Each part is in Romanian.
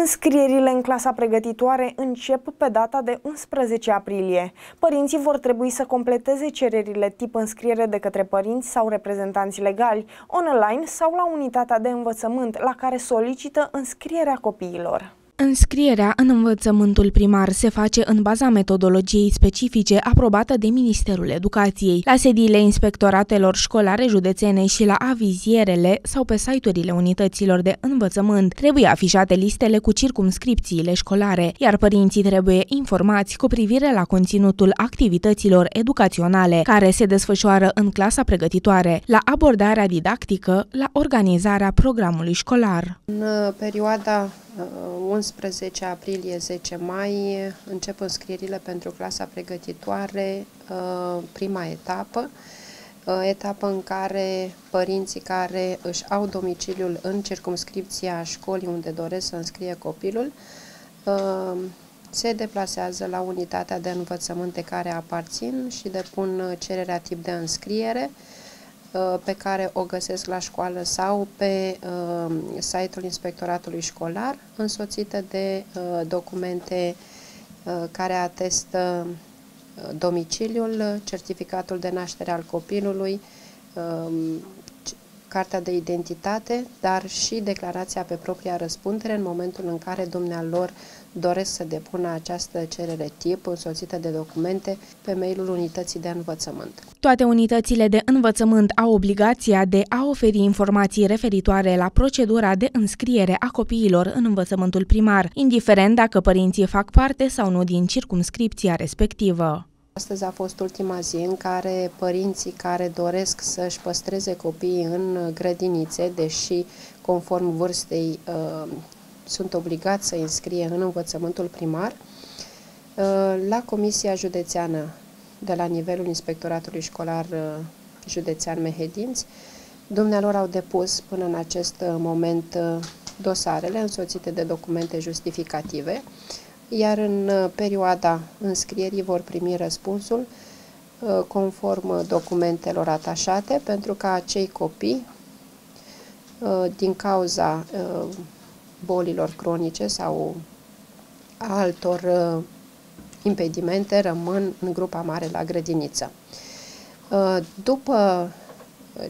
Înscrierile în clasa pregătitoare încep pe data de 11 aprilie. Părinții vor trebui să completeze cererile tip înscriere de către părinți sau reprezentanți legali, online sau la unitatea de învățământ la care solicită înscrierea copiilor. Înscrierea în învățământul primar se face în baza metodologiei specifice aprobată de Ministerul Educației, la sediile inspectoratelor școlare județene și la avizierele sau pe site-urile unităților de învățământ. Trebuie afișate listele cu circumscripțiile școlare, iar părinții trebuie informați cu privire la conținutul activităților educaționale care se desfășoară în clasa pregătitoare, la abordarea didactică, la organizarea programului școlar. În perioada 11 uh, aprilie 10 mai încep înscrierile pentru clasa pregătitoare, uh, prima etapă, uh, etapă în care părinții care își au domiciliul în circumscripția școlii unde doresc să înscrie copilul se deplasează la unitatea de învățământ de care aparțin și depun cererea tip de înscriere, Uh, pe care o găsesc la școală sau pe uh, site-ul inspectoratului școlar, însoțită de uh, documente care atestă domiciliul, certificatul de naștere al copilului, um, cartea de identitate, dar și declarația pe propria răspundere în momentul în care dumnealor doresc să depună această cerere tip însoțită de documente pe mailul unității de învățământ. Toate unitățile de învățământ au obligația de a oferi informații referitoare la procedura de înscriere a copiilor în învățământul primar, indiferent dacă părinții fac parte sau nu din circumscripția respectivă. Astăzi a fost ultima zi în care părinții care doresc să-și păstreze copiii în grădinițe, deși conform vârstei uh, sunt obligați să înscrie în învățământul primar, uh, la Comisia Județeană de la nivelul Inspectoratului Școlar uh, Județean Mehedinți, dumnealor au depus până în acest moment dosarele însoțite de documente justificative, iar în uh, perioada înscrierii vor primi răspunsul uh, conform documentelor atașate, pentru ca acei copii, uh, din cauza bolilor cronice sau altor impedimente, rămân în grupa mare la grădiniță. După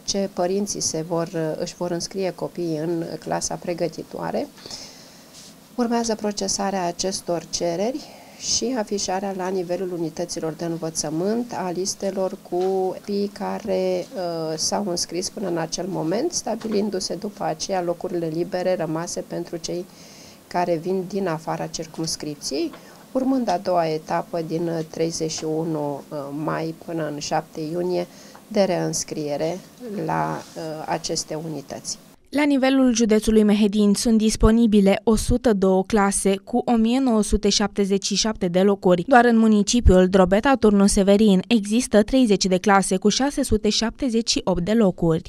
ce părinții se vor, își vor înscrie copiii în clasa pregătitoare, Urmează procesarea acestor cereri și afișarea la nivelul unităților de învățământ a listelor cu copii care uh, s-au înscris până în acel moment, stabilindu-se după aceea locurile libere rămase pentru cei care vin din afara circumscripției, urmând a doua etapă din 31 uh, mai până în 7 iunie de reînscriere la uh, aceste unități. La nivelul județului Mehedin sunt disponibile 102 clase cu 1977 de locuri. Doar în municipiul Drobeta Turnu Severin există 30 de clase cu 678 de locuri.